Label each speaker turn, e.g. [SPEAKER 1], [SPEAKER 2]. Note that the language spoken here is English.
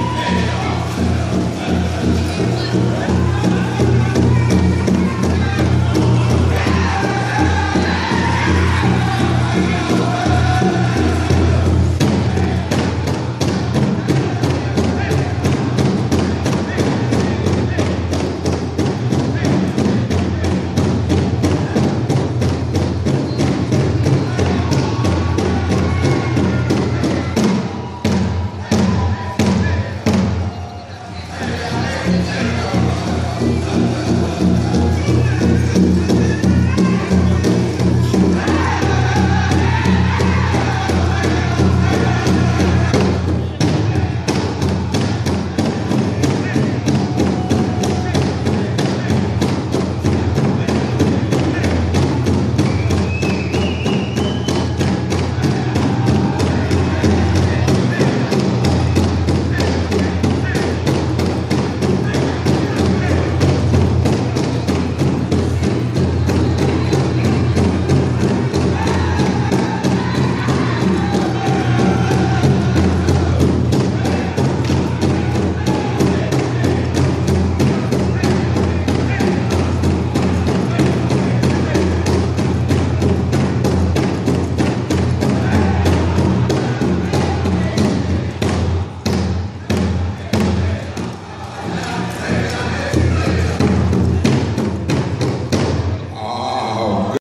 [SPEAKER 1] Amen.